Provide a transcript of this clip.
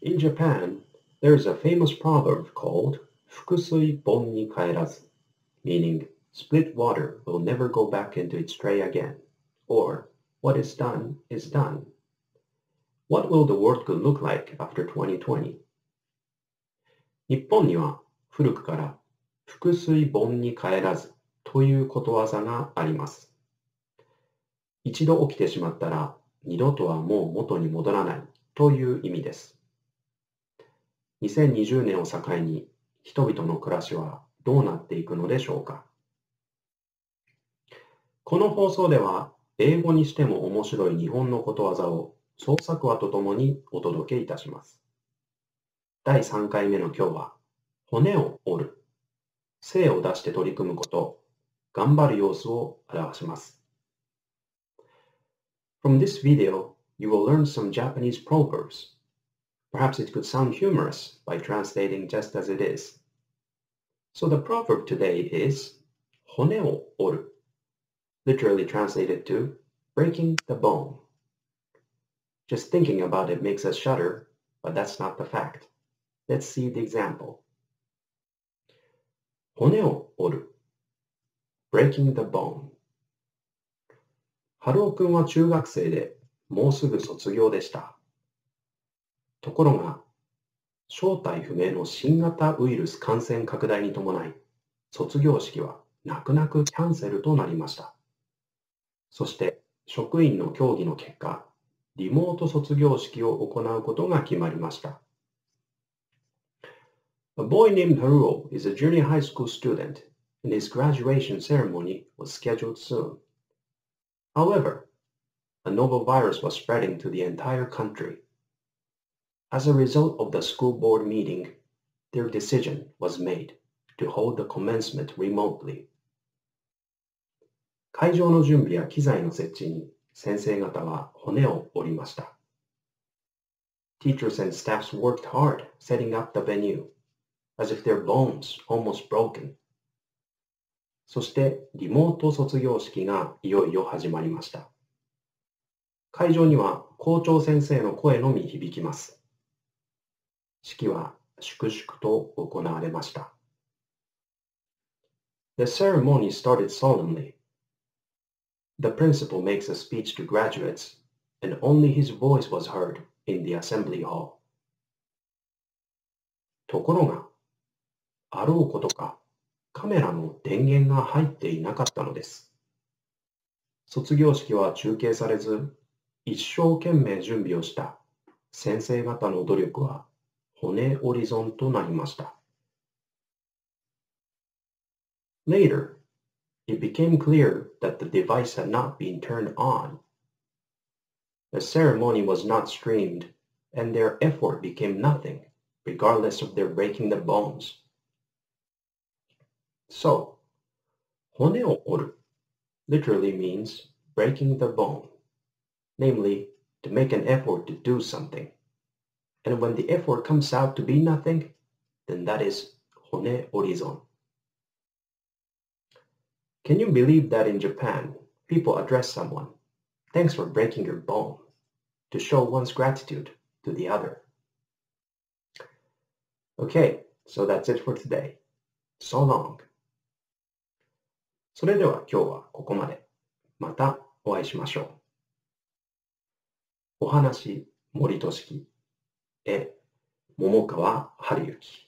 In Japan, there is a famous proverb called 覆水盆に帰らず meaning split water will never go back into its tray again, or what is done is done. What will the world could look like after 2020? 日本には古くから覆水盆に帰らずということわざがあります。一度起きてしまったら二度とはもう元に戻らないという意味です。2020年を境に人々の暮らしはどうなっていくのでしょうか？この放送では英語にしても面白い日本のことわざを創作話とともにお届けいたします。第3回目の今日は骨を折る、精を出して取り組むこと、頑張る様子を表します。From this video, you will learn some Japanese proverbs Perhaps it could sound humorous by translating just as it is. So the proverb today is 骨を折る literally translated to breaking the bone. Just thinking about it makes us shudder, but that's not the fact. Let's see the example. 骨を折る breaking the bone 春尾くんは中学生でもうすぐ卒業でした。 ところが、正体不明の新型ウイルス感染拡大に伴い、卒業式は泣く泣くキャンセルとなりました。そして職員の協議の結果、リモート卒業式を行うことが決まりました。A boy named Haruo is a junior high school student, and his graduation ceremony was scheduled soon. However, a novel virus was spreading to the entire country. As a result of the school board meeting, their decision was made to hold the commencement remotely. 会場の準備や機材の設置に先生方は骨を折りました。Teachers and staffs worked hard setting up the venue, as if their bones almost broken. そしてリモート卒業式がいよいよ始まりました。会場には校長先生の声のみ響きます。式は粛々と行われました。The ceremony started solemnly. The principal makes a speech to graduates, and only his voice was heard in the assembly hall. ところが、あろうことか、カメラの電源が入っていなかったのです。卒業式は中継されず、一生懸命準備をした先生方の努力は Hone horizon to narimashita. Later, it became clear that the device had not been turned on. The ceremony was not streamed, and their effort became nothing, regardless of their breaking the bones. So, hone o oru literally means breaking the bone, namely, to make an effort to do something. And when the effort comes out to be nothing, then that is hone orizon. Can you believe that in Japan, people address someone, thanks for breaking your bone, to show one's gratitude to the other? Okay, so that's it for today. So long. それでは今日はここまで。またお会いしましょう。お話森俊樹 え、桃川春之。